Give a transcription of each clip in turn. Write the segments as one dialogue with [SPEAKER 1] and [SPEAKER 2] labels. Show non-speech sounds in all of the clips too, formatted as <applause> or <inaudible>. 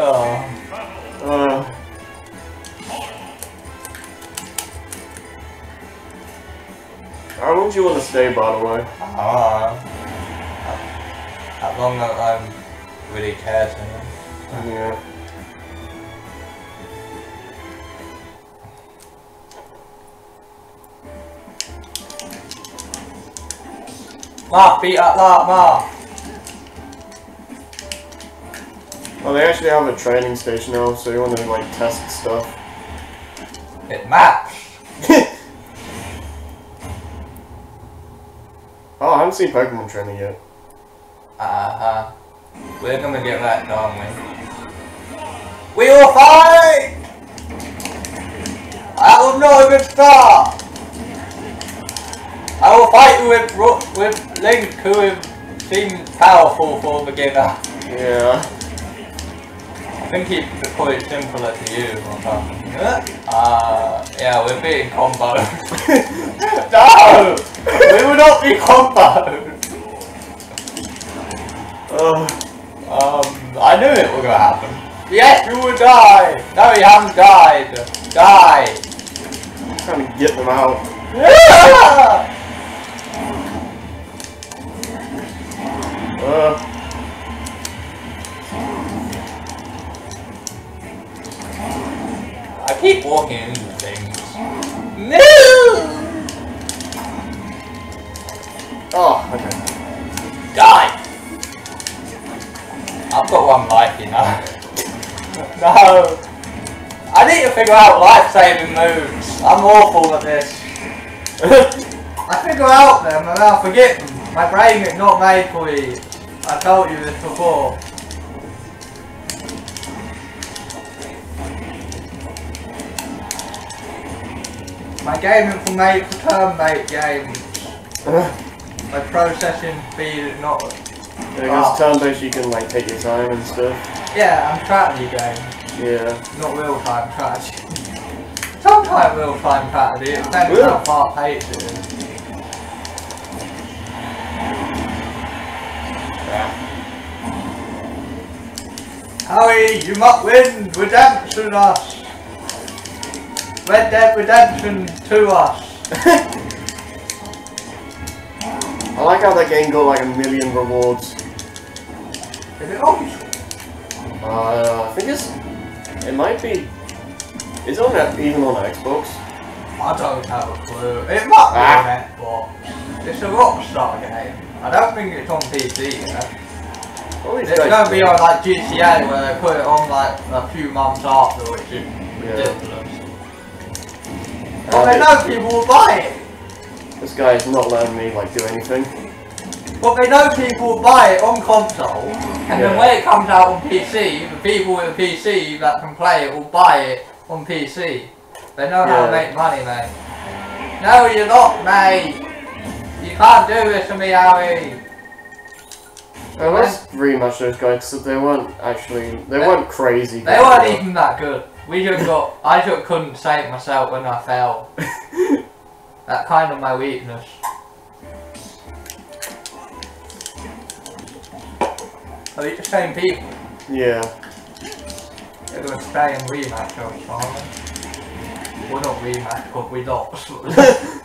[SPEAKER 1] Oh.
[SPEAKER 2] Uh, how long do you want to stay, by the way?
[SPEAKER 1] Ah. As long as I'm really care to him.
[SPEAKER 2] Yeah.
[SPEAKER 1] Ma, beat up that, Ma.
[SPEAKER 2] Oh, they actually have a training station now, so you want to like test stuff.
[SPEAKER 1] It maps. <laughs>
[SPEAKER 2] Oh, I haven't seen Pokemon training yet.
[SPEAKER 1] Uh-huh. We're gonna get that, aren't we? We will fight! I will not even start! I will fight with, with Link, who seems powerful for a beginner.
[SPEAKER 2] Yeah.
[SPEAKER 1] I think he's quite simpler to you or something. Uh, yeah, we're being combo. <laughs> no! We will not be combo!
[SPEAKER 2] Uh,
[SPEAKER 1] Um, I knew it was gonna happen. Yes, you will die! No, you haven't died! Die!
[SPEAKER 2] trying to get them out.
[SPEAKER 1] Ah!
[SPEAKER 2] Uh,
[SPEAKER 1] I keep walking into things. No!
[SPEAKER 2] oh, okay.
[SPEAKER 1] Die! I've got one life, you know. no! I need to figure out life-saving moves. I'm awful at this. <laughs> I figure out them and I forget them. My brain is not made for it. I told you this before. My game for for turn-based games. My processing speed is not.
[SPEAKER 2] Because turn-based you can like take your time and stuff.
[SPEAKER 1] Yeah, I'm strategy game,
[SPEAKER 2] Yeah.
[SPEAKER 1] not real-time strategy. Sometimes real-time strategy, it depends
[SPEAKER 2] Really?
[SPEAKER 1] how far paced it is. Howie, you must win! Redemption us! Red Dead Redemption to us!
[SPEAKER 2] I like how that game got like a million rewards.
[SPEAKER 1] Is it on?
[SPEAKER 2] Uh, I think it's. It might be. It's on even on Xbox.
[SPEAKER 1] I don't have a clue. It might be
[SPEAKER 2] Ah.
[SPEAKER 1] on Xbox. It's a Rockstar game. I don't think it's on PC yet. It's gonna be on like GTA where they put it on like a few months after, which is
[SPEAKER 2] Yeah.
[SPEAKER 1] ridiculous.
[SPEAKER 2] Oh,
[SPEAKER 1] But they
[SPEAKER 2] they-
[SPEAKER 1] know people will buy it.
[SPEAKER 2] This guy is not letting me like do anything.
[SPEAKER 1] But they know people will buy it on console, and then when it comes out on PC, the people with a PC that can play it will buy it on PC. They know how to make money, mate. No, you're not, mate. You can't do this to me, Howie.
[SPEAKER 2] Uh, let's rematch those guys because they weren't actually. They weren't crazy.
[SPEAKER 1] They weren't even that good. We just got. I just couldn't save myself when I fell. <laughs> That kind of my weakness. Are they the same people?
[SPEAKER 2] Yeah.
[SPEAKER 1] They're gonna stay and rematch us, aren't they? Well, not rematch, because we lost. <laughs> <laughs>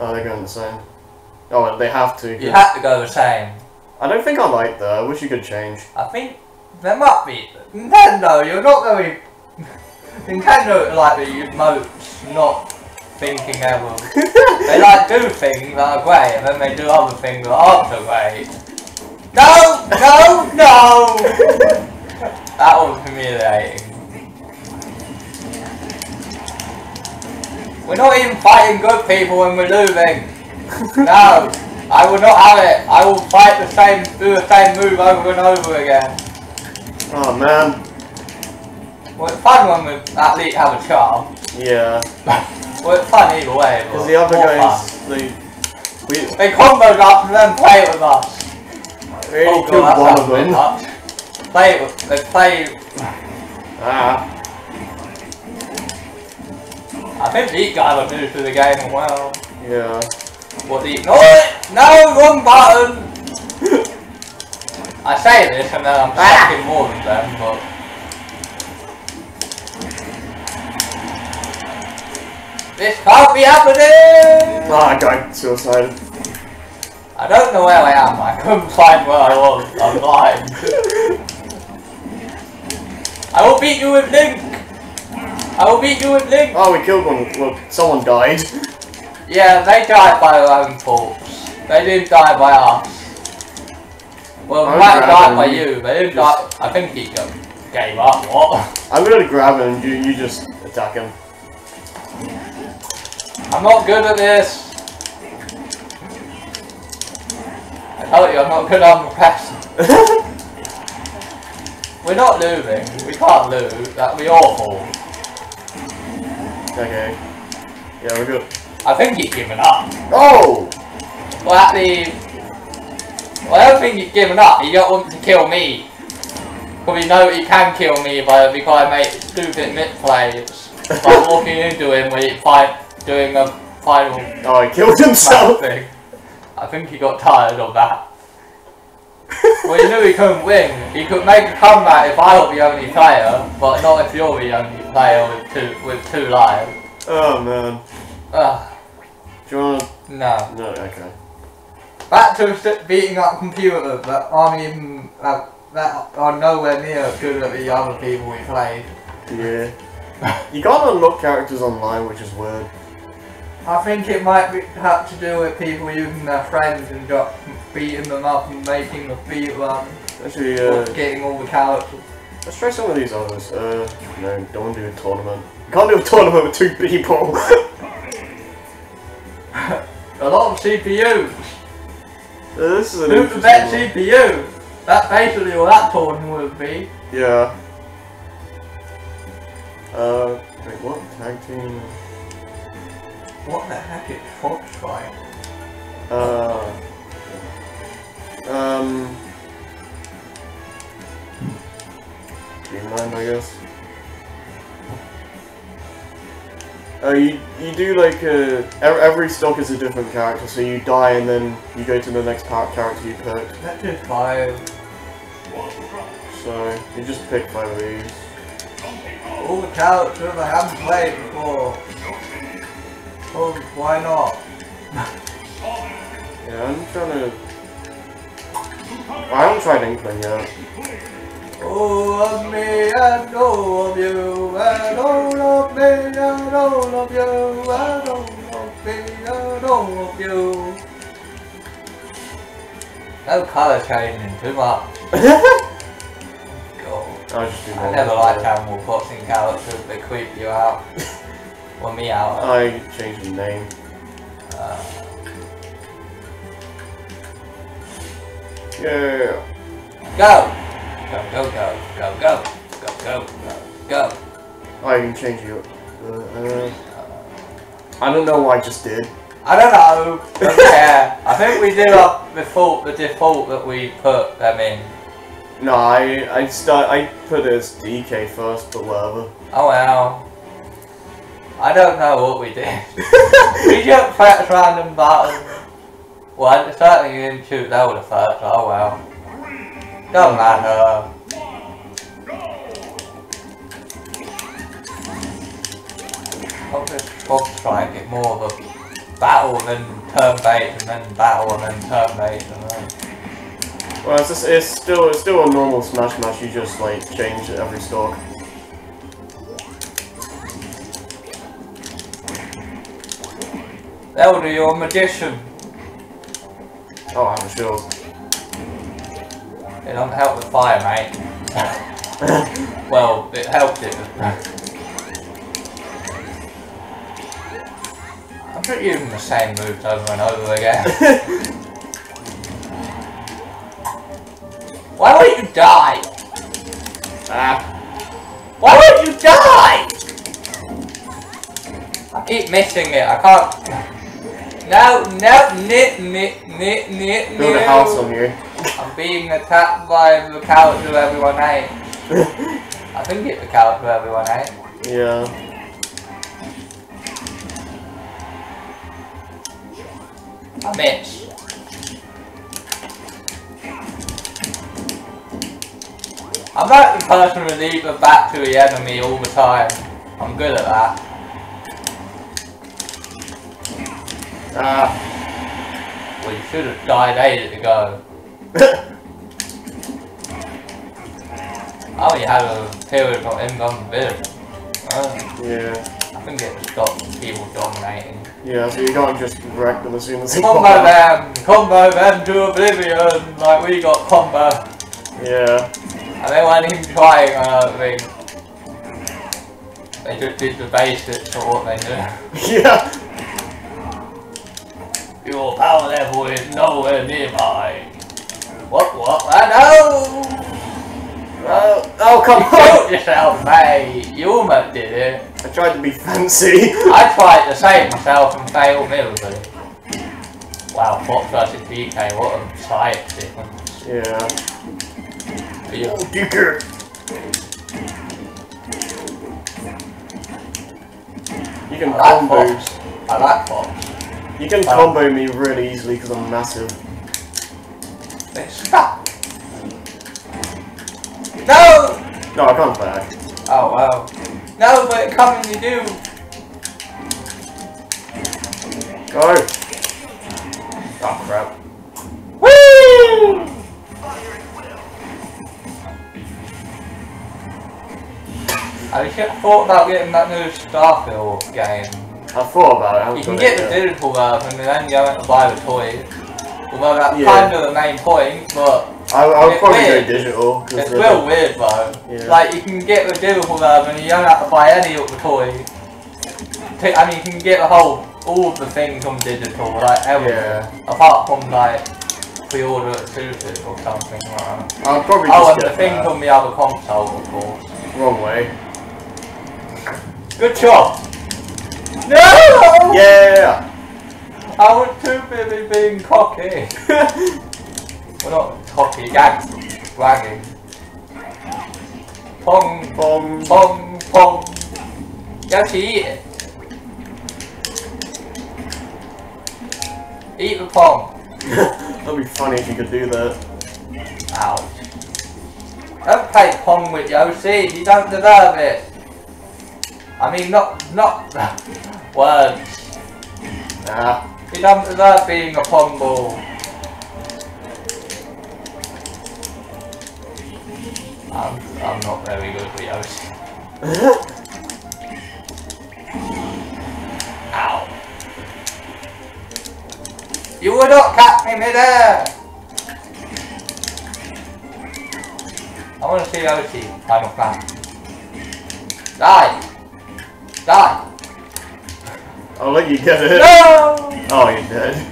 [SPEAKER 2] Oh, they're going the same. Oh, well, they have to.
[SPEAKER 1] you have to go the same.
[SPEAKER 2] I don't think I like that. I wish you could change.
[SPEAKER 1] I think there might be. Nintendo, you're not going. Nintendo like the moats, not thinking ever. they like do things that are great, and then they do other things that aren't so great. No, no, no! that was humiliating. We're not even fighting good people when we're losing. No, I will not have it. I will fight the same, do the same move over and over again.
[SPEAKER 2] Oh man.
[SPEAKER 1] Well, it's fun when we at least have a charm.
[SPEAKER 2] Yeah. <laughs>
[SPEAKER 1] Well, it's fun either way.
[SPEAKER 2] Because the other guys, they. We,
[SPEAKER 1] fun. They comboed up and then play with us.
[SPEAKER 2] we only
[SPEAKER 1] Oh, God,
[SPEAKER 2] one of
[SPEAKER 1] sounds a bit
[SPEAKER 2] them.
[SPEAKER 1] Play it with, they play,
[SPEAKER 2] Ah.
[SPEAKER 1] I think these guys are new to the game as well.
[SPEAKER 2] Yeah.
[SPEAKER 1] What the, no, no, wrong button! I say this and then I'm
[SPEAKER 2] Ah!
[SPEAKER 1] sucking more than them, but... This can't be happening!
[SPEAKER 2] Ah, I got suicided.
[SPEAKER 1] I don't know where I am, I couldn't find where I was, I'm blind. I will beat you with Link! I will beat you with Link!
[SPEAKER 2] Oh, we killed one. look, someone died.
[SPEAKER 1] Yeah, they died by their own faults. They didn't die by us. Well,
[SPEAKER 2] I
[SPEAKER 1] they might have died by you, but didn't. I think he gave up, what?
[SPEAKER 2] I'm gonna grab him you, you just attack him.
[SPEAKER 1] I'm not good at this. I told you I'm not good on professional. <laughs> We're not losing. We can't lose. That'd be awful.
[SPEAKER 2] okay. Yeah, we're good.
[SPEAKER 1] I think he's given up.
[SPEAKER 2] Oh!
[SPEAKER 1] Well, at the... Well, I don't think he's given up. He don't want to kill me. Because he know he can kill me by because I make stupid mid plays by <laughs> walking into him when he fight doing a final
[SPEAKER 2] Oh, he killed himself. <laughs>
[SPEAKER 1] thing. I think he got tired of that. well, he knew he couldn't win. He could make a comeback if I was the only player, but not if you're the only player with two with two lives.
[SPEAKER 2] Oh man.
[SPEAKER 1] Ugh,
[SPEAKER 2] Do you wanna?
[SPEAKER 1] no.
[SPEAKER 2] No. Okay.
[SPEAKER 1] Back to beating up computers that aren't even uh, that are nowhere near as good as the other people we played.
[SPEAKER 2] Yeah. You can't unlock characters online, which is weird.
[SPEAKER 1] I think it might be, have to do with people using their friends and just beating them up and making a beat run,
[SPEAKER 2] Actually, uh,
[SPEAKER 1] getting all the characters.
[SPEAKER 2] let's try some of these others. Uh, no, don't want to do a tournament. You can't do a tournament with two people. <laughs>
[SPEAKER 1] A lot of CPUs.
[SPEAKER 2] This is an
[SPEAKER 1] Who's the best
[SPEAKER 2] interesting
[SPEAKER 1] CPU? That's basically what that tournament would be.
[SPEAKER 2] Yeah. Uh, wait, what? Tag team.
[SPEAKER 1] What the heck is Foxfight?
[SPEAKER 2] Uh. Um. Dreamland, I guess. Uh, you you do like uh, every, stock is a different character, so you die and then you go to the next par- character you pick.
[SPEAKER 1] That's just five.
[SPEAKER 2] So you just pick five of these.
[SPEAKER 1] All the characters I haven't played before. Oh, why not?
[SPEAKER 2] Yeah, I'm trying to. I haven't tried Inkling yet.
[SPEAKER 1] All of me and all of you, and all of me and all of you, and all of me and all of you. No colour changing too much. <laughs> God.
[SPEAKER 2] I'll just do
[SPEAKER 1] I never liked Animal Crossing characters, they creep you out. <laughs> or me out.
[SPEAKER 2] I changed the name.
[SPEAKER 1] Uh,
[SPEAKER 2] Yeah.
[SPEAKER 1] go! Go, go, go, go, go, go, go, go, go.
[SPEAKER 2] I can change you. Uh, uh, I don't know what I just did.
[SPEAKER 1] I don't know. Don't care. I think we do up default the default that we put them in.
[SPEAKER 2] No, I I start I put it as DK first, but whatever.
[SPEAKER 1] Oh well. I don't know what we did. <laughs> we just press random buttons. Well, I certainly didn't shoot that with the first. Oh well. Don't matter. I'll just Bob strike it more of a battle than turn based and then battle and then turn based and then.
[SPEAKER 2] Well, it's just, it's still it's still a normal Smash Match. You just like change every stock.
[SPEAKER 1] Elder, you're a magician.
[SPEAKER 2] Oh, I'm sure.
[SPEAKER 1] It don't help with fire, mate. well, it helped it. I'm just using the same moves over and over again. <laughs> Why won't you die?
[SPEAKER 2] ah.
[SPEAKER 1] Why won't you die? I keep missing it. I can't. No, no, nit, nit, nit, nit,
[SPEAKER 2] Build a house on you.
[SPEAKER 1] I'm being attacked by the character everyone hates. <laughs> I think it's the character everyone hates.
[SPEAKER 2] yeah.
[SPEAKER 1] I miss. I'm not the person who leave the back to the enemy all the time. I'm good at that.
[SPEAKER 2] Ah.
[SPEAKER 1] Well, you should have died ages ago. I you had a period of invulnerability. Uh,
[SPEAKER 2] yeah.
[SPEAKER 1] I think it got people dominating.
[SPEAKER 2] Yeah, so you can't just wreck them as soon as they
[SPEAKER 1] Combo them! Combo them to oblivion! Like we got combo.
[SPEAKER 2] Yeah.
[SPEAKER 1] And they weren't even trying on other things. They just did the basics for what they knew. <laughs>
[SPEAKER 2] Yeah.
[SPEAKER 1] Your power level is nowhere near mine. What, what? I know!
[SPEAKER 2] Oh, oh come <laughs>
[SPEAKER 1] You
[SPEAKER 2] on!
[SPEAKER 1] killed yourself, mate! You almost did it.
[SPEAKER 2] I tried to be fancy. <laughs>
[SPEAKER 1] I tried to save myself and failed miserably. Wow, Fox versus DK, what a sight difference.
[SPEAKER 2] Yeah.
[SPEAKER 1] But oh, you-
[SPEAKER 2] Oh, Dicker. You can
[SPEAKER 1] I like
[SPEAKER 2] combo.
[SPEAKER 1] Fox. I like Fox.
[SPEAKER 2] You can combo me really easily because I'm massive.
[SPEAKER 1] Stuck. No!
[SPEAKER 2] No, I can't back.
[SPEAKER 1] Oh wow. No, but when you do.
[SPEAKER 2] Go. Oh crap.
[SPEAKER 1] Woo! I have thought about getting that new Starlink game.
[SPEAKER 2] I thought about it. I
[SPEAKER 1] You can get the digital version and then go out to buy the toys. Although that's
[SPEAKER 2] Yeah.
[SPEAKER 1] kind of the main point, but
[SPEAKER 2] I, I would probably
[SPEAKER 1] weird.
[SPEAKER 2] go digital.
[SPEAKER 1] it's real weird though.
[SPEAKER 2] Yeah.
[SPEAKER 1] Like you can get the digital version and you don't have to buy any of the toys. T- I mean you can get the whole, all of the things on digital, like everything.
[SPEAKER 2] Yeah.
[SPEAKER 1] Apart from like pre-order exclusive or something like that.
[SPEAKER 2] I'll probably
[SPEAKER 1] Oh,
[SPEAKER 2] just
[SPEAKER 1] and the things on the other console, of course.
[SPEAKER 2] Wrong way.
[SPEAKER 1] Good job! No!
[SPEAKER 2] Yeah!
[SPEAKER 1] I <laughs> was too busy being cocky. <laughs> We're not cocky, gag, wagging. Pong,
[SPEAKER 2] pong,
[SPEAKER 1] pong, pong. You actually eat it. Eat the pong.
[SPEAKER 2] That'd be funny if you could do that.
[SPEAKER 1] Ouch. Don't play pong with Yoshi, you don't deserve it. I mean, not, not <laughs> words.
[SPEAKER 2] Nah.
[SPEAKER 1] You don't deserve being a ball. I'm, I'm not very good with Yoshi. <laughs> Ow. You would not catch me midair! I want to see Yoshi, a plan. Die! Die!
[SPEAKER 2] I'll let you get it.
[SPEAKER 1] No!
[SPEAKER 2] Oh, you're dead.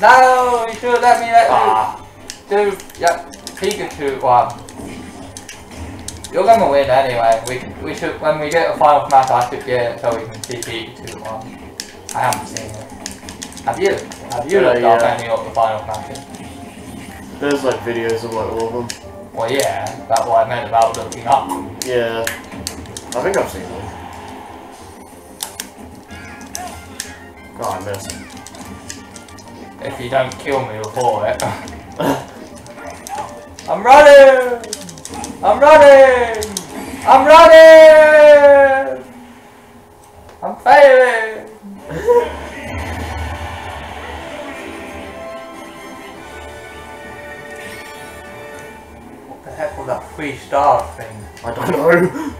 [SPEAKER 1] No! You should have let me let
[SPEAKER 2] Ah.
[SPEAKER 1] you do yep, Pikachu one. You're gonna win anyway. We we should when we get a Final Smash I should get it so we can see Pikachu one. I haven't seen it. Have you? Have you
[SPEAKER 2] Uh,
[SPEAKER 1] looked up any of the Final Smashes?
[SPEAKER 2] There's like videos of like all of them.
[SPEAKER 1] Well yeah, that's what I meant about looking up.
[SPEAKER 2] Yeah. I think I've seen them. I missed.
[SPEAKER 1] If you don't kill me before it. <laughs> I'm running! I'm running! I'm running! I'm failing! what the heck was that three star thing?
[SPEAKER 2] I don't know.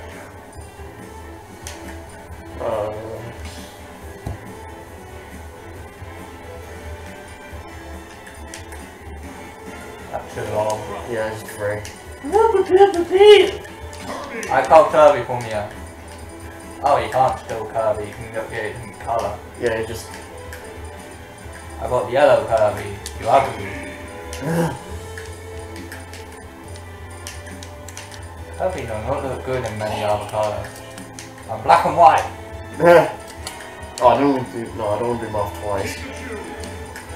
[SPEAKER 1] I called Kirby for me. Oh, you can't steal Kirby, you can get it in colour.
[SPEAKER 2] Yeah, it just.
[SPEAKER 1] I got yellow Kirby, you ugly. Kirby does not look good in many other colours. I'm black and white. <laughs>
[SPEAKER 2] oh, I don't want to do. No, I don't want to do math twice.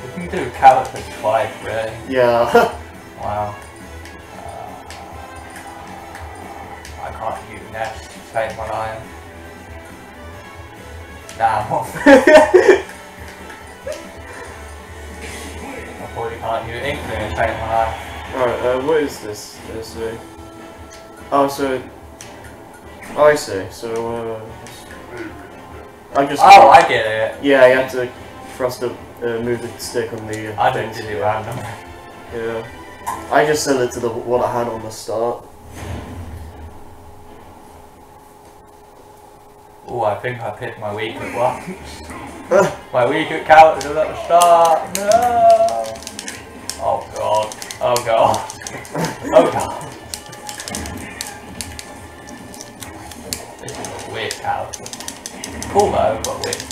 [SPEAKER 1] You can do characters twice, really.
[SPEAKER 2] Yeah. <laughs>
[SPEAKER 1] Wow. Can't use Ness to save my life. Damn. I probably can't use Inkling to save my life.
[SPEAKER 2] Alright, uh, what is this? This uh, Oh, so. Oh, I see. So, uh. I just.
[SPEAKER 1] Oh, I get it.
[SPEAKER 2] Yeah, you had to thrust the. Uh, move the stick on the. Uh,
[SPEAKER 1] I didn't do it random.
[SPEAKER 2] Yeah. I just set it to the what I had on the start.
[SPEAKER 1] Oh, I think I picked my weaker one. <laughs> my weaker character at the start. No. Oh god. Oh god. <laughs> Oh god. This is a weird character. Cool though, but weird.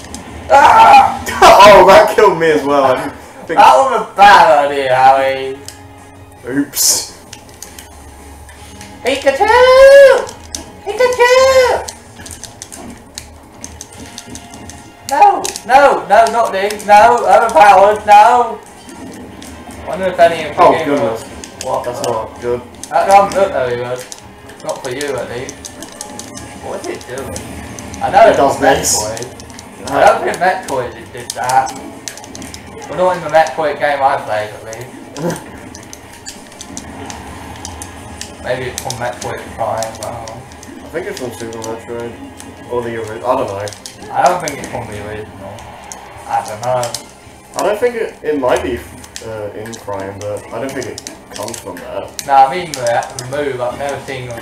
[SPEAKER 1] Ah! <laughs>
[SPEAKER 2] oh, that killed me as well. Think.
[SPEAKER 1] That was a bad idea, Howie.
[SPEAKER 2] Oops.
[SPEAKER 1] Pikachu! Pikachu! No, no, no, not these. No, overpowered. No. I wonder if any of you
[SPEAKER 2] Oh, goodness.
[SPEAKER 1] us- What?
[SPEAKER 2] That's
[SPEAKER 1] the-
[SPEAKER 2] not good.
[SPEAKER 1] That doesn't look very good. Not for you, at least. What is it doing? I know
[SPEAKER 2] It
[SPEAKER 1] it's
[SPEAKER 2] does.
[SPEAKER 1] Metroid. I don't think Metroid did, did that. Well, not in the Metroid game I played, at least. <laughs> Maybe it's from Metroid Prime. Well,
[SPEAKER 2] I think it's from Super Metroid. Or the original. I don't know.
[SPEAKER 1] I don't think it's from the original. I don't know.
[SPEAKER 2] I don't think it, it might be uh, in Prime, but I don't think it comes from that.
[SPEAKER 1] No, I mean the, the move. I've never seen
[SPEAKER 2] I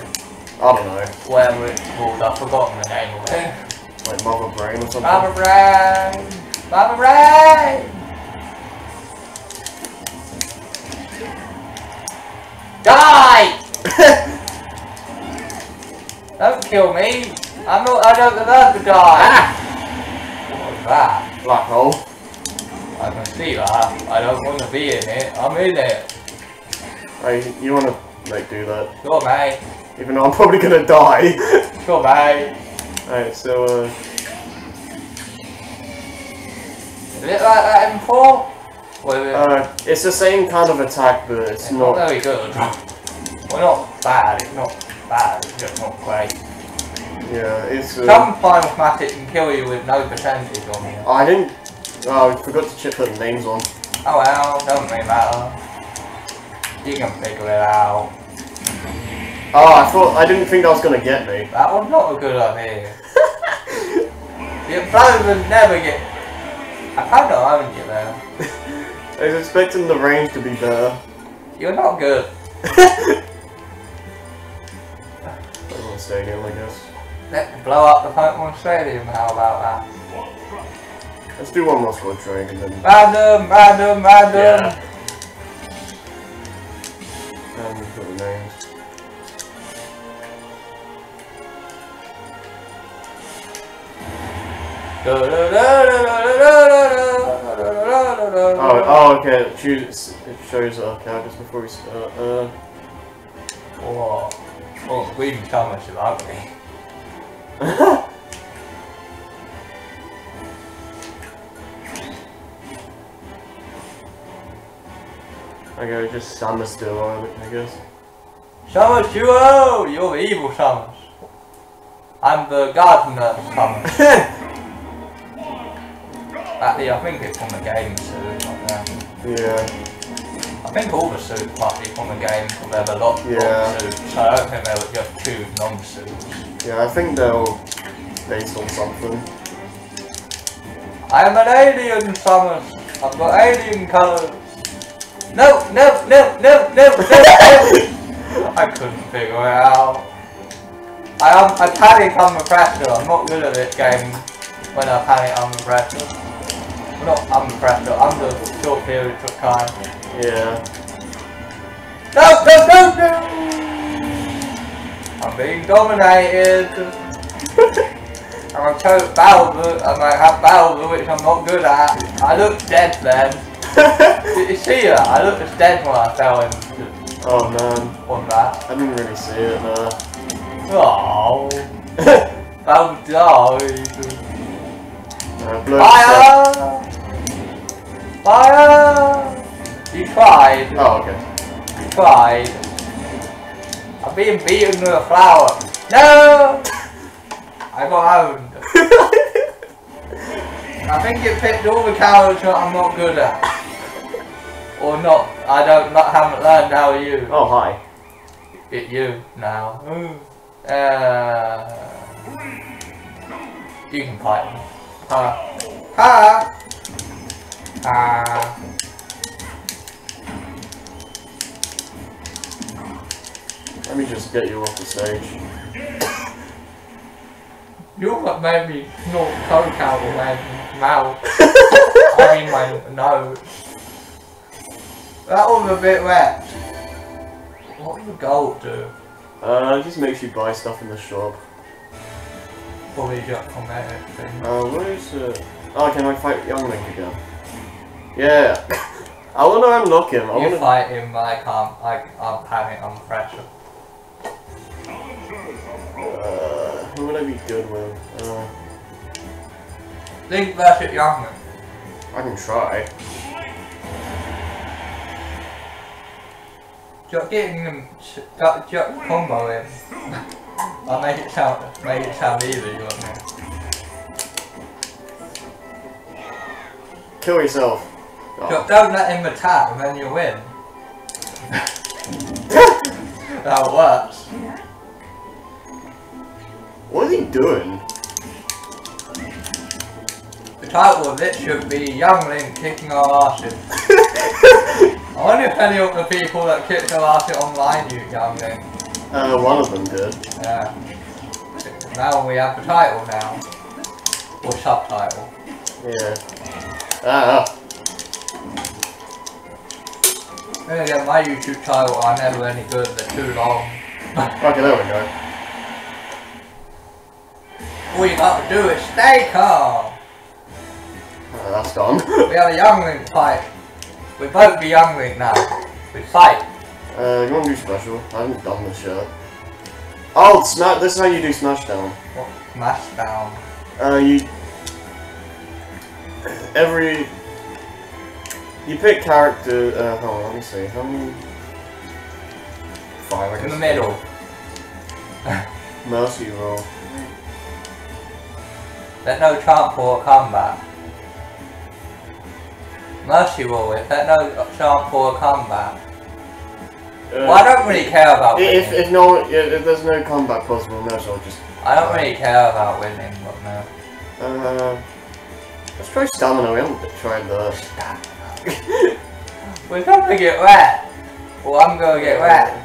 [SPEAKER 2] don't know.
[SPEAKER 1] whatever it's called. I've forgotten the name of it.
[SPEAKER 2] Like Mother Brain or something.
[SPEAKER 1] Baba Brain! Baba Brain! Die! <laughs> Don't kill me! I'm not, I don't deserve to die! What was that?
[SPEAKER 2] Black hole.
[SPEAKER 1] I can see that. I don't want to be in it. I'm in it.
[SPEAKER 2] Hey, you wanna like do that?
[SPEAKER 1] Sure, mate.
[SPEAKER 2] Even though I'm probably gonna die. <laughs>
[SPEAKER 1] Sure, mate.
[SPEAKER 2] Alright, so uh
[SPEAKER 1] Is it like that in 4? Or is it
[SPEAKER 2] uh it's the same kind of attack but it's
[SPEAKER 1] it's not
[SPEAKER 2] not
[SPEAKER 1] very good? Well, not bad. It's not bad. It's just not great.
[SPEAKER 2] Yeah, it's uh,
[SPEAKER 1] Some Final Matic can kill you with no percentage on you.
[SPEAKER 2] I didn't oh I forgot to check the names on.
[SPEAKER 1] Oh well, doesn't really matter. You can figure it out.
[SPEAKER 2] Oh I thought I didn't think that was gonna get me.
[SPEAKER 1] That was not a good idea. Your brother would never get. I kind of owned you there. <laughs>
[SPEAKER 2] I was expecting the range to be better.
[SPEAKER 1] You're not good. <laughs>
[SPEAKER 2] I'm Pokemon Stadium, I guess.
[SPEAKER 1] Let's blow up the Pokemon Stadium. How about that?
[SPEAKER 2] Let's do one more Squad Strike and then
[SPEAKER 1] Random, random, random.
[SPEAKER 2] Yeah. and put the names. Oh,
[SPEAKER 1] Oh,
[SPEAKER 2] oh, okay. It, choose, it shows our characters before we start. Uh,
[SPEAKER 1] Whoa. Oh, Green Thomas is ugly.
[SPEAKER 2] okay, just Samus still on it, I guess.
[SPEAKER 1] Samus Duo! You're evil Samus. I'm the gardener Samus. <laughs> Actually, I think it's from the game that.
[SPEAKER 2] Yeah.
[SPEAKER 1] I think all the suits must be from the game because there's a lot
[SPEAKER 2] Yeah.
[SPEAKER 1] suits. So I don't think they were just two non-suits.
[SPEAKER 2] Yeah, I think they're all based on something.
[SPEAKER 1] I'm an alien, Samus. I've got alien colours. No, no, no, no, no, no, no. <laughs> I couldn't figure it out. I am I panic under pressure. I'm not good at this game when I panic under pressure. Well, not under pressure, under short periods of time.
[SPEAKER 2] Yeah.
[SPEAKER 1] No, no, no, no! I'm being dominated. <laughs> I'm a total Bowser. I might have Bowser, which I'm not good at. I look dead then. <laughs> Did you see that? I looked as dead when I fell into
[SPEAKER 2] oh man,
[SPEAKER 1] on that.
[SPEAKER 2] I didn't really see it. Uh,
[SPEAKER 1] Oh, <laughs> Bowser died. Fire! Fire! You tried.
[SPEAKER 2] Oh, okay.
[SPEAKER 1] You tried. I'm being beaten with a flower. No! I got owned. <laughs> I think it picked all the characters that I'm not good at. Or not, I don't, not, haven't learned how you.
[SPEAKER 2] Oh, hi.
[SPEAKER 1] It you now. Uh, you can fight me. Ha. Ha! Ha.
[SPEAKER 2] Let me just get you off the stage.
[SPEAKER 1] You're what made me snort coke out of my mouth. <laughs> I mean my nose. That was a bit wet. What would the gold do?
[SPEAKER 2] Uh, it just makes you buy stuff in the shop.
[SPEAKER 1] Probably just cosmetic thing.
[SPEAKER 2] Uh, where is it? Oh, can I fight Young Link again? Yeah. <laughs> I want to unlock him. I
[SPEAKER 1] You
[SPEAKER 2] want to.
[SPEAKER 1] fight him, but I can't. I, I'm having I'm pressure.
[SPEAKER 2] Uh, who would I be good with? Uh,
[SPEAKER 1] Link versus Youngman.
[SPEAKER 2] I can try.
[SPEAKER 1] Just getting them, just, just combo him. <laughs> I make it sound, make it sound easy, you want me?
[SPEAKER 2] Kill yourself. Oh.
[SPEAKER 1] Just don't let him attack and then you win. <laughs> that works.
[SPEAKER 2] What is he doing?
[SPEAKER 1] The title of it should be Young Link kicking our asses. <laughs> I wonder if any of the people that kicked our asses online use Young Link.
[SPEAKER 2] Uh, one of them did.
[SPEAKER 1] Yeah. Now we have the title now. Or subtitle.
[SPEAKER 2] Yeah. Ah.
[SPEAKER 1] Again, my YouTube title are never any good, they're too long.
[SPEAKER 2] Okay, there we go.
[SPEAKER 1] All you gotta do is stay calm.
[SPEAKER 2] That's gone.
[SPEAKER 1] We have a Young Link fight. We both be Young Link now. We fight.
[SPEAKER 2] uh, you want to do special? I haven't done this yet. Oh, smash! This is how you do Smashdown.
[SPEAKER 1] What? Smash down.
[SPEAKER 2] Uh, you every you pick character. Uh, hold on, let me see. How many? Five. I
[SPEAKER 1] In the middle. <laughs>
[SPEAKER 2] Mercy roll.
[SPEAKER 1] Let no chance for a comeback. Mercy it. Let no chance for a comeback.
[SPEAKER 2] Uh,
[SPEAKER 1] Well, I don't really care about
[SPEAKER 2] if
[SPEAKER 1] winning.
[SPEAKER 2] if no if there's no comeback possible, no, so I'll just.
[SPEAKER 1] I don't really care about winning, but no.
[SPEAKER 2] Uh, let's try stamina. We haven't tried that. <laughs>
[SPEAKER 1] We're gonna get wet. Well, I'm gonna get wet.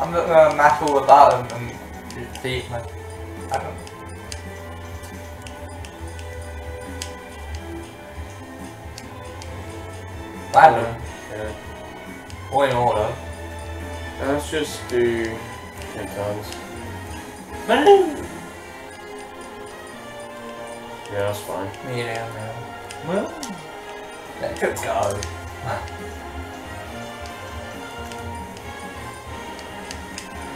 [SPEAKER 1] I'm not gonna all about them and defeat me. I don't. Random.
[SPEAKER 2] Yeah.
[SPEAKER 1] Or in order.
[SPEAKER 2] Let's just do ten times. Yeah, that's fine.
[SPEAKER 1] Medium, yeah. Well, let it go. <laughs>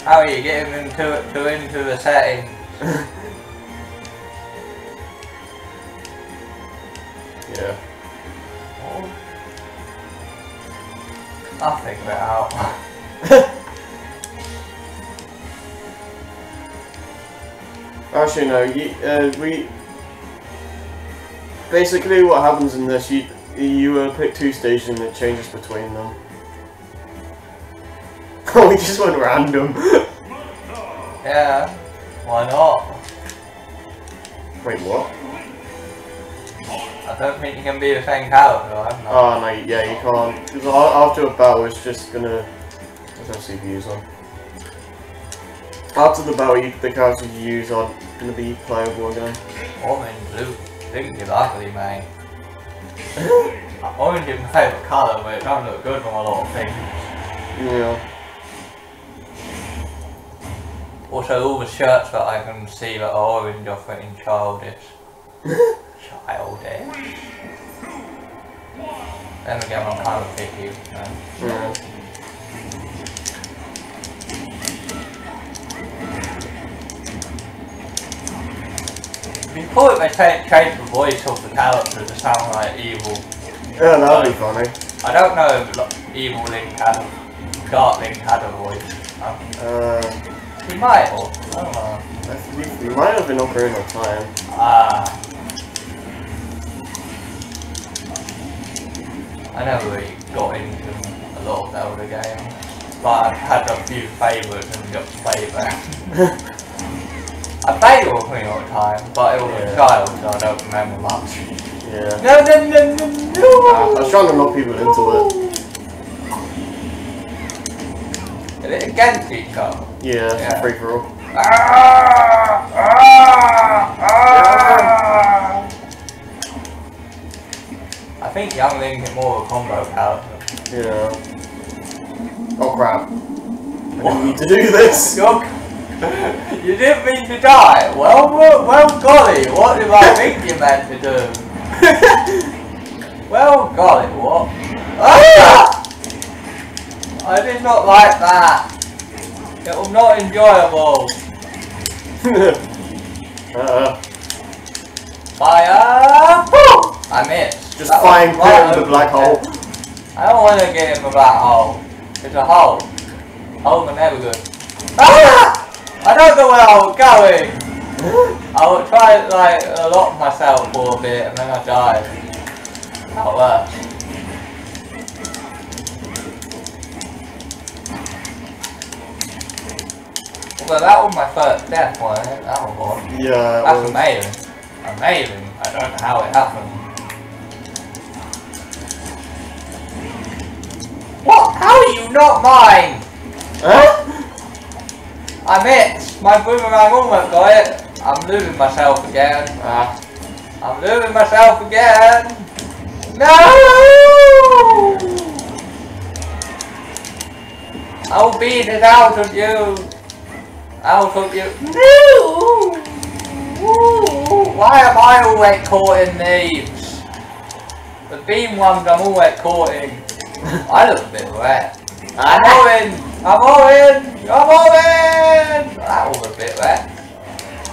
[SPEAKER 1] How are you getting into to into the settings? <laughs> <laughs>
[SPEAKER 2] Yeah.
[SPEAKER 1] I'll figure it out. <laughs>
[SPEAKER 2] Actually, no. You, uh, we basically what happens in this, you you uh, pick two stations and it changes between them. Oh, <laughs> we just went random.
[SPEAKER 1] yeah. Why not?
[SPEAKER 2] Wait, what?
[SPEAKER 1] I don't think you can be the same character, I'm not.
[SPEAKER 2] Oh no, yeah, you can't. Because after a battle, it's just gonna. Let's have CPUs on. After the battle, you, the characters you use are gonna be playable again.
[SPEAKER 1] Orange, blue, pink is ugly, mate. Orange is my favourite colour, but it don't look good on a lot of things.
[SPEAKER 2] Yeah.
[SPEAKER 1] Also, all the shirts that I can see that are orange are fucking childish. <laughs> childish. Then again, I'm kind of picky. So.
[SPEAKER 2] Yeah.
[SPEAKER 1] You thought they change, the voice of the character to sound like evil.
[SPEAKER 2] Yeah, that'd be funny.
[SPEAKER 1] I don't know if like, evil Link had a, Dark Link had a voice. Um,
[SPEAKER 2] Uh,
[SPEAKER 1] he might, or I don't know.
[SPEAKER 2] might have been Ocarina of Time.
[SPEAKER 1] Ah. I never really got into a lot of Zelda games. But I've had a few favourites and got <laughs> played them. I played all three all the time, but it was
[SPEAKER 2] Yeah.
[SPEAKER 1] a child, so I don't remember much.
[SPEAKER 2] Yeah.
[SPEAKER 1] No, no, no, no,
[SPEAKER 2] I
[SPEAKER 1] no!
[SPEAKER 2] was trying to knock people into
[SPEAKER 1] Is it against each other?
[SPEAKER 2] it. Yeah,
[SPEAKER 1] Yeah.
[SPEAKER 2] free for all.
[SPEAKER 1] Ah, ah, ah. I think Young Link is more of a combo character.
[SPEAKER 2] Yeah. Oh crap. I didn't need to do this. <laughs>
[SPEAKER 1] You're, <laughs> you didn't mean to die. Well, well, well, golly, what did I think you meant to do? <laughs> well, golly, what? Ah! I did not like that. It was not enjoyable.
[SPEAKER 2] uh,
[SPEAKER 1] Fire! Woo! I missed.
[SPEAKER 2] Just
[SPEAKER 1] That was
[SPEAKER 2] flying
[SPEAKER 1] right
[SPEAKER 2] the black hole.
[SPEAKER 1] I don't want to get in the black hole. It's a hole. Holes are never good. Ah! I don't know where I was going. I would try like a lot myself for a bit and then I died. That works. Well, that was my first death, it? That was one.
[SPEAKER 2] Yeah.
[SPEAKER 1] That's
[SPEAKER 2] well,
[SPEAKER 1] amazing. Amazing. I don't know how it happened. What? How are you not mine?
[SPEAKER 2] Huh?
[SPEAKER 1] I missed. My boomerang almost got it. I'm losing myself again.
[SPEAKER 2] Ah.
[SPEAKER 1] I'm losing myself again. No! I'll beat it out of you. Out of you. No! Why am I always caught in these? The beam ones I'm always caught in. I look a bit wet. I'm all in! I'm all in! I'm all in! That was a bit wet.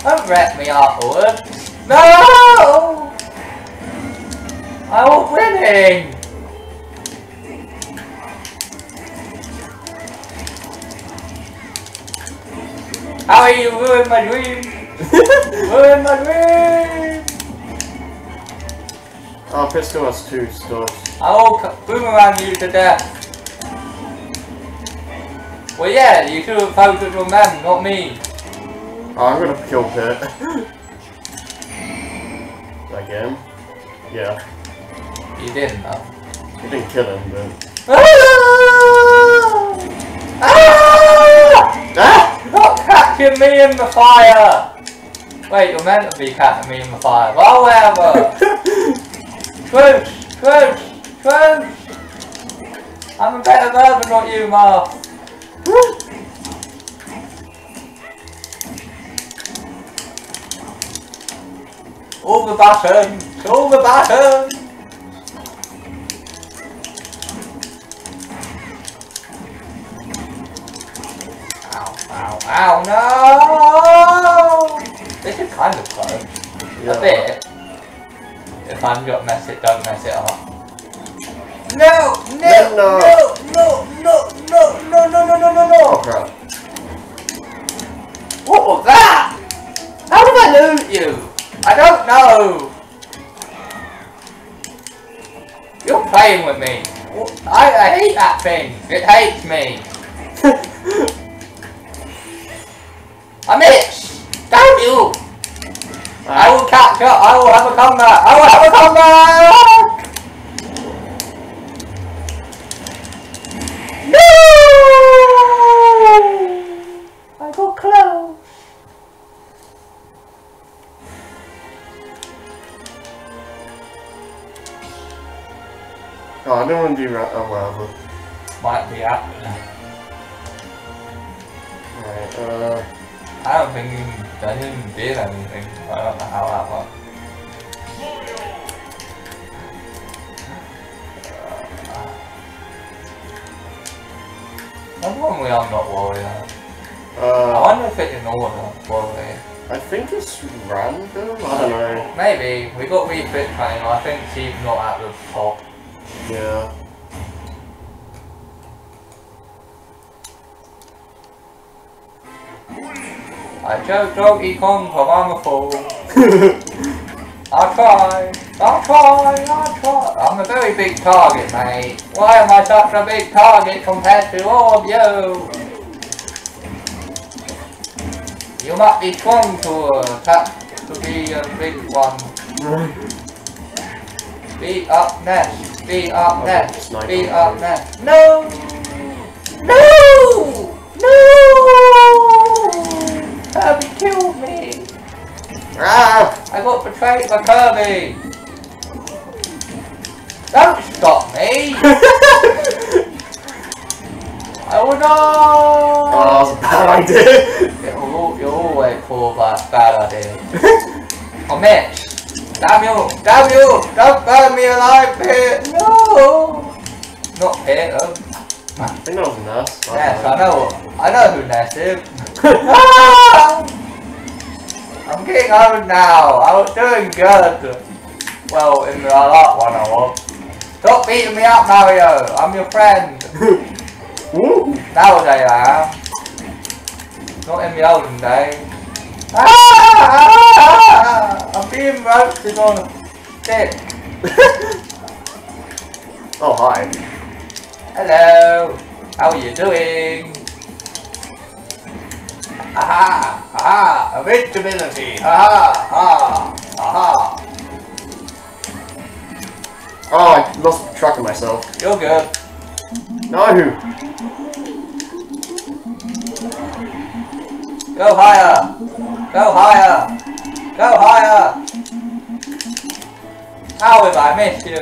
[SPEAKER 1] Don't wreck me afterwards. No! I was winning! How are you ruining my dream? <laughs> ruining my dream!
[SPEAKER 2] Oh, Pisco has two stuff.
[SPEAKER 1] I will boomerang you to death. Well, yeah, you should have focused on them, not me.
[SPEAKER 2] Oh, I'm gonna kill Pit. <laughs> Again? Yeah.
[SPEAKER 1] You didn't, though.
[SPEAKER 2] I didn't kill him, but. <laughs>
[SPEAKER 1] Ah! Ah!
[SPEAKER 2] Ah!
[SPEAKER 1] Not catching me in the fire! Wait, you're meant to be catching me in the fire. Well, whatever. <laughs> Truce! Truce! Truce! I'm a better version, not you, Mark. All the buttons! All the buttons! Ow, ow, ow, no! This is kind of close. A bit. If I'm gonna mess it, don't mess it up. No! No!
[SPEAKER 2] No.
[SPEAKER 1] No! No! No! No! No! No! No! No! No!
[SPEAKER 2] Oh
[SPEAKER 1] No!
[SPEAKER 2] crap.
[SPEAKER 1] What was that? How did I lose you? I don't know. You're playing with me. I, I hate that thing. It hates me. <laughs> I missed. Damn you. I will catch up. I will have a comeback. I will have a comeback. No! I got close.
[SPEAKER 2] Oh, I don't want to do that. Oh, whatever.
[SPEAKER 1] Might be happening.
[SPEAKER 2] Right, uh.
[SPEAKER 1] I don't think he, I didn't did anything. I don't know how that worked. That's one way I'm not warrior. I
[SPEAKER 2] Uh,
[SPEAKER 1] wonder if it's in order, warrior.
[SPEAKER 2] I think it's random? I don't know.
[SPEAKER 1] Maybe. We got refit train. I think she's not at the top.
[SPEAKER 2] Yeah.
[SPEAKER 1] I chose Donkey Kong because I'm a fool. I'll try. I'll try, I'll try. I'm a very big target, mate. Why am I such a big target compared to all of you? You must be strong to uh, tap to be a big one. <laughs> Be up next. Be up next. Be up next. No! No! Kirby killed me!
[SPEAKER 2] Ah!
[SPEAKER 1] I got betrayed by Kirby! Don't stop me! <laughs> oh no!
[SPEAKER 2] Oh, that's a bad idea.
[SPEAKER 1] You're, you're always full of that bad idea. <laughs> oh, Mitch! Damn you! Damn you! Don't burn me alive, Pit! No! Not Pit, oh.
[SPEAKER 2] I think that was Ness.
[SPEAKER 1] Ness, I know. I know who Ness is. Ah! <laughs> I'm getting old now. I was doing good. Well, in the last one I was. Stop beating me up, Mario. I'm your friend. <laughs>
[SPEAKER 2] Woo!
[SPEAKER 1] Nowadays I am. Not in the olden days. Ah! <laughs> I'm being roasted on a stick. <laughs>
[SPEAKER 2] oh, hi.
[SPEAKER 1] Hello. How are you doing? Aha! Aha! Invincibility! Aha! Aha! Aha!
[SPEAKER 2] Oh, I lost track of myself.
[SPEAKER 1] You're good.
[SPEAKER 2] No! Who?
[SPEAKER 1] Go higher! Go higher! Go higher! How have I missed you?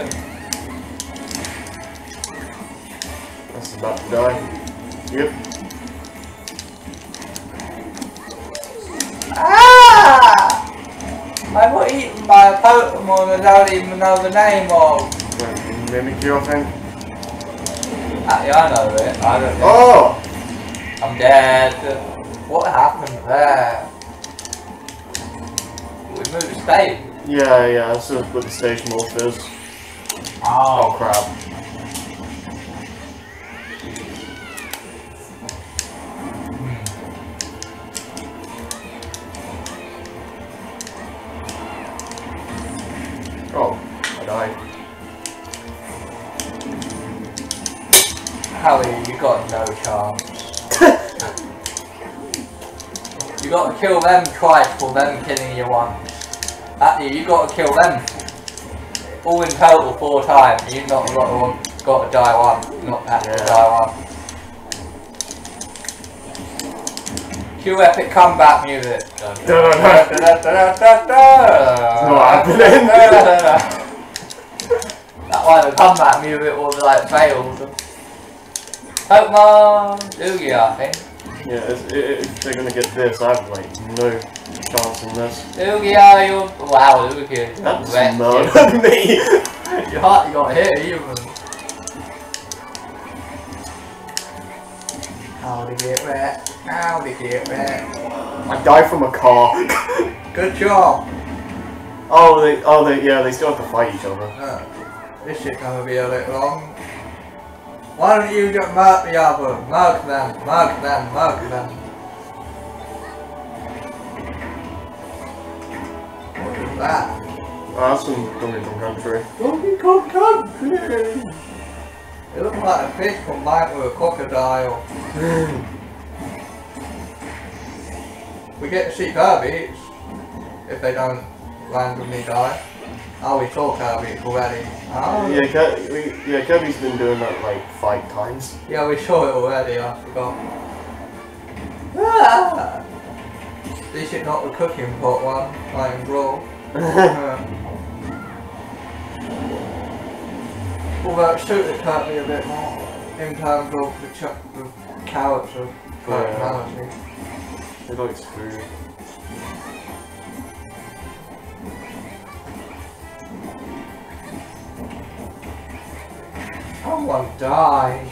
[SPEAKER 2] That's about to die. Yep.
[SPEAKER 1] Ah! I got eaten by a Pokemon I don't even know the name of.
[SPEAKER 2] Mimikyu, I think.
[SPEAKER 1] Actually, I know it. I don't know.
[SPEAKER 2] Oh!
[SPEAKER 1] I'm dead. What happened there? We moved state.
[SPEAKER 2] Yeah, yeah, this is what the stage morph is. Oh, crap.
[SPEAKER 1] Kill them twice for them killing you once. Actually, you got to kill them all in total four times. You've not got to, got to die one, not actually
[SPEAKER 2] Yeah.
[SPEAKER 1] die one. Cue epic combat music.
[SPEAKER 2] Not <laughs> happening.
[SPEAKER 1] That one, the comeback music was like failed. Pokemon Lugia, I think.
[SPEAKER 2] Yeah, it's, i if they're gonna get this, I have like no chance in this.
[SPEAKER 1] Lugia, you wow, Lugia.
[SPEAKER 2] That's
[SPEAKER 1] wrecked <laughs> <laughs> you.
[SPEAKER 2] me!
[SPEAKER 1] You hardly got hit even. How to get wrecked? How to get wrecked?
[SPEAKER 2] I died from a car. <laughs>
[SPEAKER 1] Good job.
[SPEAKER 2] oh, they, oh, they, yeah, they still have to fight each other.
[SPEAKER 1] Uh, this shit gonna be a bit long. Why don't you just mark the other? Mark them, mark them, mark them. What is that?
[SPEAKER 2] Oh, that's from Donkey Kong Country.
[SPEAKER 1] Donkey Kong Country! It looks like a fish combined with a crocodile. We get to see Kirby if they don't randomly die. Oh, we saw Kirby already. Oh,
[SPEAKER 2] Yeah, Kir- we, yeah, Kirby's been doing that like five times.
[SPEAKER 1] Yeah, we saw it already, I forgot. Ah! This is not the cooking pot one, like in Brawl. Uh, Although it suited Kirby a bit more in terms of the, ch- the carrots of personality.
[SPEAKER 2] He likes food.
[SPEAKER 1] Oh, Someone die.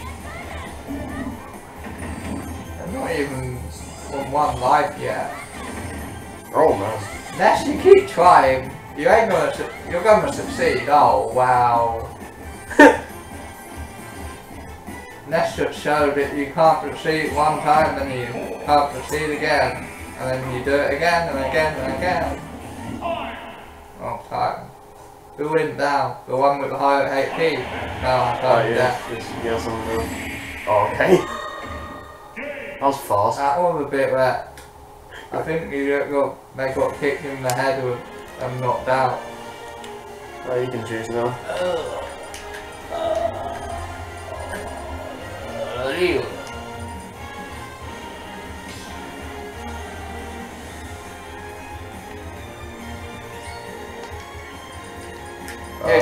[SPEAKER 1] I'm not even on one life yet.
[SPEAKER 2] Oh man.
[SPEAKER 1] Unless you keep trying, you ain't gonna, su- you're gonna succeed. Oh wow. <laughs> Unless just show that you can't succeed one time, then you can't succeed again, and then you do it again and again and again. Oh time. Who went down? The one with the higher HP? No, I
[SPEAKER 2] Oh,
[SPEAKER 1] don't
[SPEAKER 2] yeah. Yes, yes, I'm good. Oh, okay. <laughs> That was fast.
[SPEAKER 1] That was a bit where I think you got they got kicked in the head with and knocked out.
[SPEAKER 2] Oh, you can choose now.
[SPEAKER 1] Here
[SPEAKER 2] Uh, uh, uh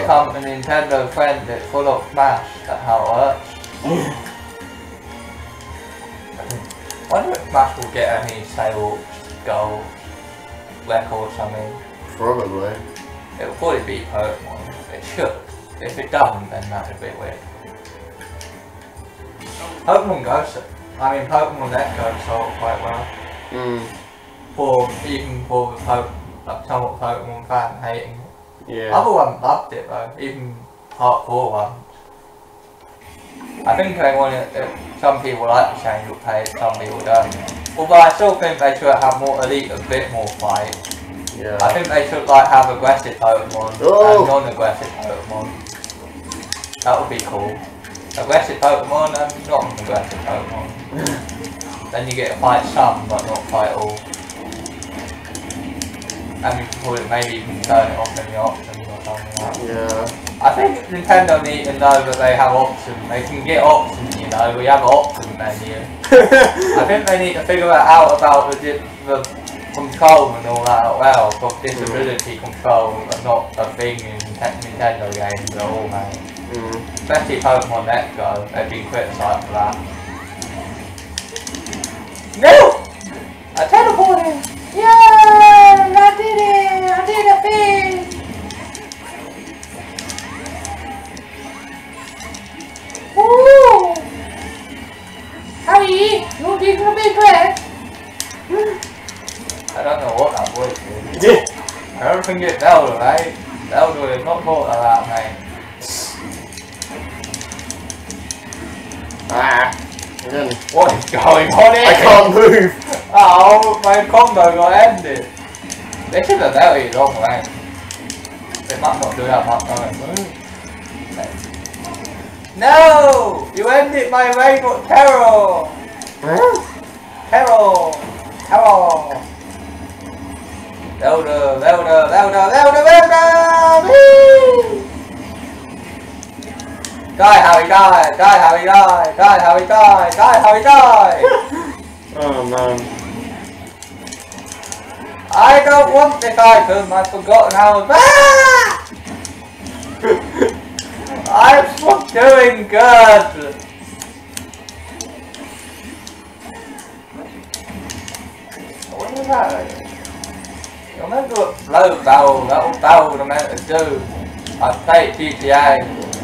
[SPEAKER 1] comes a Nintendo friend that's full of smash, that's how it works. <laughs> wonder if Smash will get any sales goal record or something.
[SPEAKER 2] Probably.
[SPEAKER 1] It'll probably beat Pokemon. It should. If it doesn't, then that's a bit weird. Pokemon Go, I mean Pokemon Let's Go sold quite well.
[SPEAKER 2] Mm,
[SPEAKER 1] For even for the po- like somewhat Pokemon fan hating.
[SPEAKER 2] Yeah.
[SPEAKER 1] Other one loved it though, even hardcore ones. I think they want it, uh, some people like the change of pace, some people don't. Although I still think they should have more elite, a bit more fight.
[SPEAKER 2] Yeah.
[SPEAKER 1] I think they should like have aggressive Pokemon
[SPEAKER 2] Oh.
[SPEAKER 1] and non-aggressive Pokemon. That would be cool. Aggressive Pokemon and non-aggressive Pokemon. <laughs> then you get to fight some, but not fight all. And can it, maybe can turn it off in the options or something like that.
[SPEAKER 2] Yeah.
[SPEAKER 1] I think Nintendo need to know that they have options. They can get options, you know. We have an option menu. <laughs> I think they need to figure it out about the, di- the control and all that as well. Because disability control are not a thing in Nintendo games at all, mate.
[SPEAKER 2] mm.
[SPEAKER 1] Especially Pokemon Let's Go, they've been criticised for that. No! I teleported! Yeah! I did it! I did a thing! Woo! Harry, you did a big breath! I don't know what that voice is. I don't think it's Zelda, right? Zelda is not called like that, mate.
[SPEAKER 2] Ah. Again.
[SPEAKER 1] What is going on here?
[SPEAKER 2] I can't move. <laughs>
[SPEAKER 1] Oh, my combo got ended. They should have dealt it wrong way. They might not do that much damage. No! You ended my reign of terror! Terror! Terror! Louder, louder, louder, louder, louder! Whee! Die, Harry, die! Die, Harry, die! Die, Harry, die! Die, Harry, die!
[SPEAKER 2] Oh man.
[SPEAKER 1] I don't want this item, I've forgotten how ah! I'm not doing good! What is that? You're meant to blow barrel, that'll barrel the meant to do. I played GTA.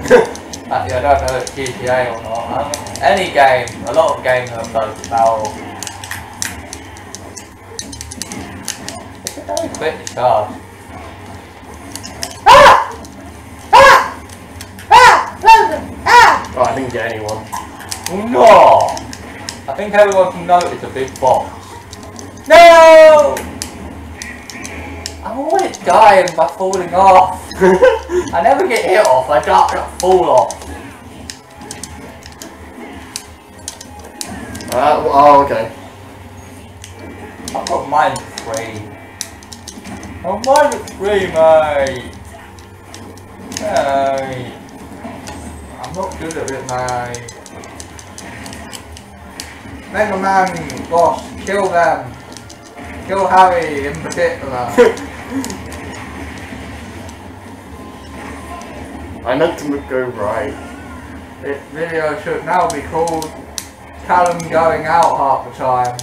[SPEAKER 1] <laughs> Actually, I don't know if GTA or not. Any game, a lot of games have blow barrel. It's a very quick charge. Ah! Ah! Ah! Logan! Ah!
[SPEAKER 2] Oh, I didn't get anyone.
[SPEAKER 1] No! I think everyone can know it's a big box. No! I'm always dying by falling off. <laughs> I never get hit off, I just I fall off.
[SPEAKER 2] Uh, oh, okay.
[SPEAKER 1] I've got mine three. Oh, mine three, mate. Mate. I'm not good at it, mate. Mega Man, boss, kill them. Kill Harry in particular. <laughs>
[SPEAKER 2] I meant to go right.
[SPEAKER 1] this video should now be called Callum going out half the time.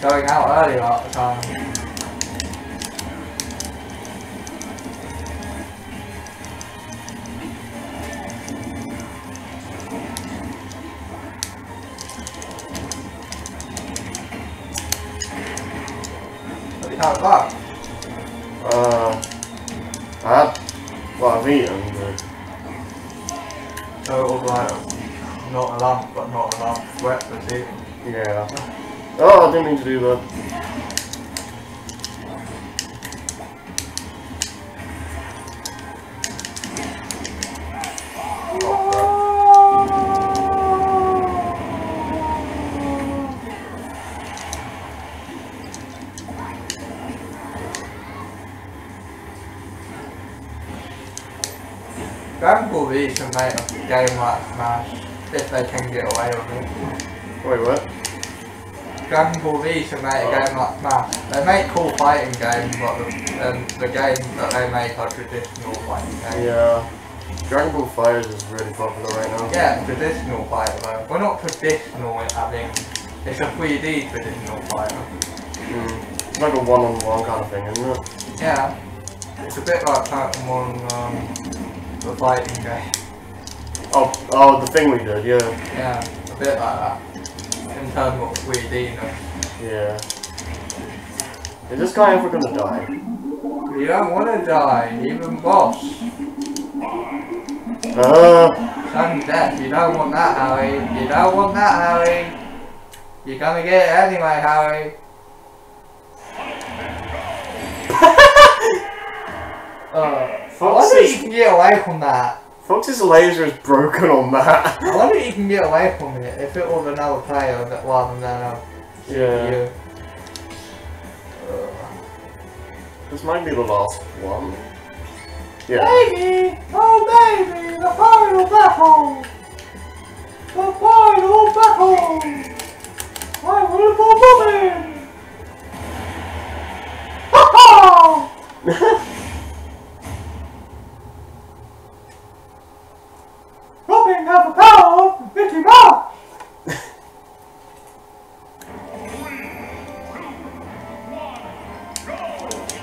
[SPEAKER 1] Going out early half the time. Game like Smash if they can get away with it.
[SPEAKER 2] Wait, what?
[SPEAKER 1] Dragon Ball V should make a game like Smash. They make cool fighting games, but the, um, the games that they make are traditional fighting games.
[SPEAKER 2] Yeah. Dragon Ball FighterZ is really popular right now.
[SPEAKER 1] Yeah, traditional fighter though. We're not traditional in having. It's a 3D traditional fighter.
[SPEAKER 2] Mm. It's like a one-on-one kind of thing, isn't it?
[SPEAKER 1] Yeah. It's a bit like Pokemon, um, the fighting game.
[SPEAKER 2] Oh, oh, the thing we did, yeah.
[SPEAKER 1] Yeah, a bit like that. In terms of 3D-ness.
[SPEAKER 2] Yeah. Is this guy ever gonna die?
[SPEAKER 1] You don't want to die, even boss.
[SPEAKER 2] Uh,
[SPEAKER 1] Sudden death, you don't want that, Harry. You don't want that, Harry. You're gonna get it anyway, Harry. <laughs> uh, I wonder if you get away from that.
[SPEAKER 2] Fox's laser is broken on that.
[SPEAKER 1] I wonder if you can get away from it if it was another player that rather than a
[SPEAKER 2] yeah.
[SPEAKER 1] you.
[SPEAKER 2] Uh, this might be the last one. Yeah.
[SPEAKER 1] Baby! Oh baby! The final battle! The final battle! My wonderful woman! Ha ha! <laughs> Robin has the power of Mickey Mouse!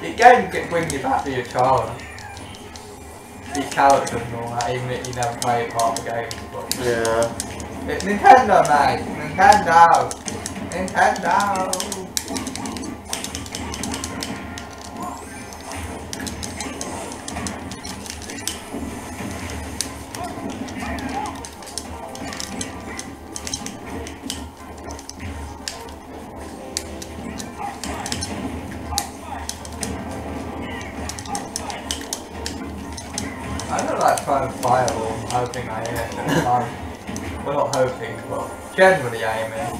[SPEAKER 1] The game can bring you back to your childhood. These characters and all that, even if you never played part of the game. But
[SPEAKER 2] yeah.
[SPEAKER 1] it's Nintendo, mate. Nintendo. Nintendo. Hoping I hit. Well, not hoping, but generally aiming.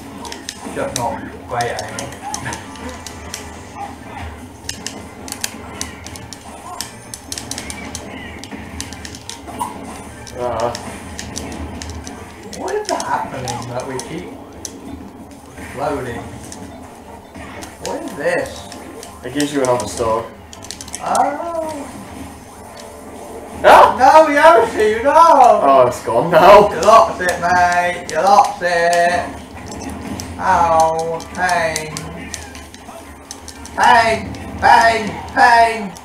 [SPEAKER 1] Just not great aiming.
[SPEAKER 2] Uh,
[SPEAKER 1] What is happening that we keep loading? What is this?
[SPEAKER 2] it gives you another star. It's gone now.
[SPEAKER 1] You lost it, mate. You lost it. Ow, pain. Pain, pain, pain.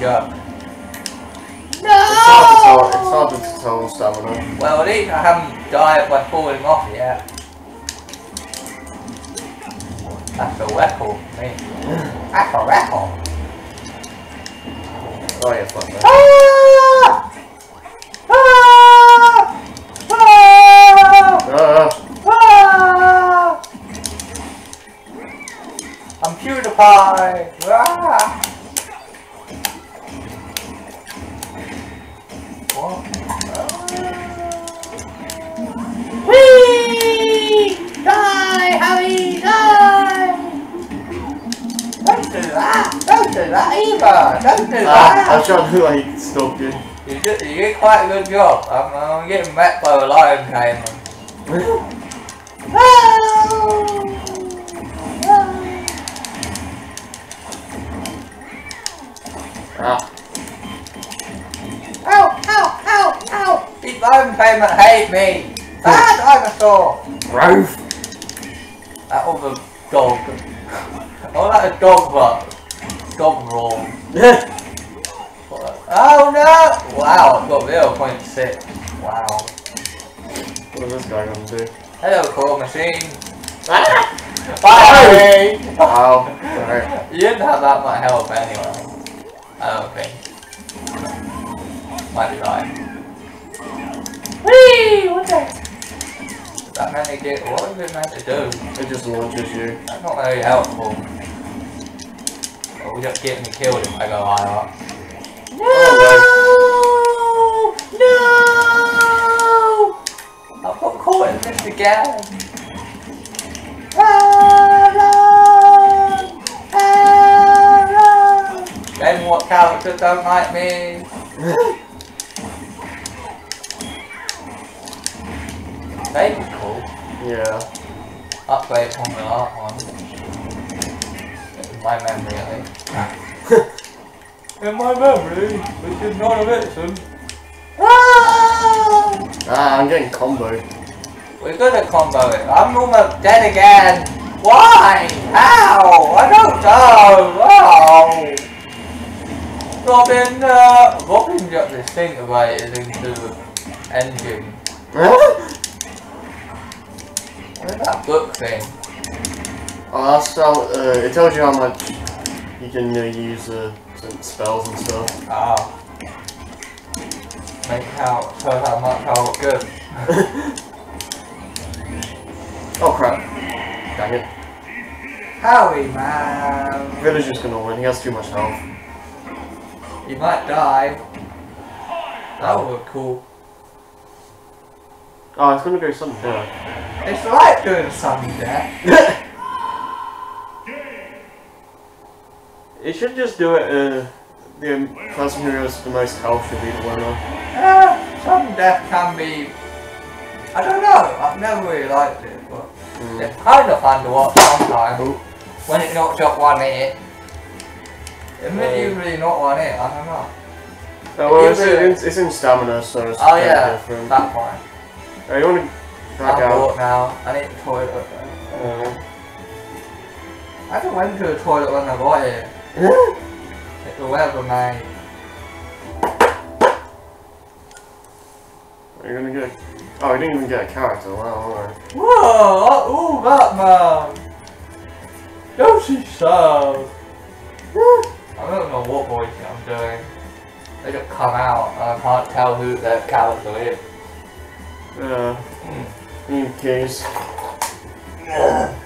[SPEAKER 1] Not really good.
[SPEAKER 2] It's hard to tell, it's hard to tell stamina.
[SPEAKER 1] Well, at least I haven't died by falling off yet. That's a record, mate. That's a record.
[SPEAKER 2] Oh yeah, fuck that.
[SPEAKER 1] Ah! Ah! Ah!
[SPEAKER 2] Ah!
[SPEAKER 1] Ah! I'm PewDiePie! Ah! That! Don't do that either! Don't do
[SPEAKER 2] I
[SPEAKER 1] that!
[SPEAKER 2] tried to like stop you.
[SPEAKER 1] You did, you did quite a good job. I'm, I'm getting met by a lion tamer.
[SPEAKER 2] Ah.
[SPEAKER 1] Ow, ow, ow, ow! These lion tamers hate me! Ah, dinosaur!
[SPEAKER 2] Growth.
[SPEAKER 1] That was a dog. Oh, that a dog but dog roar. <laughs> Oh no! Wow, I've got 0.6. Wow.
[SPEAKER 2] what is this guy gonna do?
[SPEAKER 1] Hello, claw machine.
[SPEAKER 2] Ah! <laughs>
[SPEAKER 1] Bye!
[SPEAKER 2] Wow. Alright.
[SPEAKER 1] You didn't have that much health anyway. I don't think. Might be right. Whee! What the? Is that meant to get? What is it meant to do?
[SPEAKER 2] It just launches you.
[SPEAKER 1] That's not very helpful. We just get me killed if I go higher.
[SPEAKER 2] Oh,
[SPEAKER 1] No! No! I've got caught in this again. Then what characters don't like me? <laughs> They be cool.
[SPEAKER 2] yeah.
[SPEAKER 1] Upgrade from the art one. In my memory, I think. <laughs> In my memory, which is not a vixen. Ah!
[SPEAKER 2] Ah, I'm getting combo.
[SPEAKER 1] We're gonna combo it. I'm almost dead again. Why? How? I don't know. Oh. Robin, uh, Robin got disintegrated into the engine. What is that book thing?
[SPEAKER 2] That's how, uh, it tells you how much you can uh, use uh, spells and stuff.
[SPEAKER 1] Ah. Make how, show how much look good. <laughs>
[SPEAKER 2] Oh crap. Dang it.
[SPEAKER 1] Howie, man.
[SPEAKER 2] Villager's gonna win, he has too much health.
[SPEAKER 1] He might die. That would look cool.
[SPEAKER 2] Oh, it's gonna go sudden death.
[SPEAKER 1] It's like doing sudden death. <laughs>
[SPEAKER 2] It should just do it, uh, the person who has the most health should be the winner.
[SPEAKER 1] Uh, sudden death can be. I don't know. I've never really liked it, but
[SPEAKER 2] Mm.
[SPEAKER 1] it's kind of fun to watch sometimes.
[SPEAKER 2] Oh.
[SPEAKER 1] When it knocks up one hit. It may usually not one hit. I don't know.
[SPEAKER 2] Oh, well, it's,
[SPEAKER 1] Either-
[SPEAKER 2] it's, it's in stamina, so it's
[SPEAKER 1] Oh yeah,
[SPEAKER 2] different.
[SPEAKER 1] that one.
[SPEAKER 2] Oh, you wanna back
[SPEAKER 1] I'm
[SPEAKER 2] out?
[SPEAKER 1] now. I need the toilet.
[SPEAKER 2] Uh,
[SPEAKER 1] I just went to the toilet when I got here. It's the weather, mate.
[SPEAKER 2] Are you gonna get? Oh, I didn't even get a character. Wow, alright.
[SPEAKER 1] Whoa! Oh, Batman! Yoshi so. I don't know what voice I'm doing. They just come out and I can't tell who their character is.
[SPEAKER 2] Uh, you keys.
[SPEAKER 1] Ugh.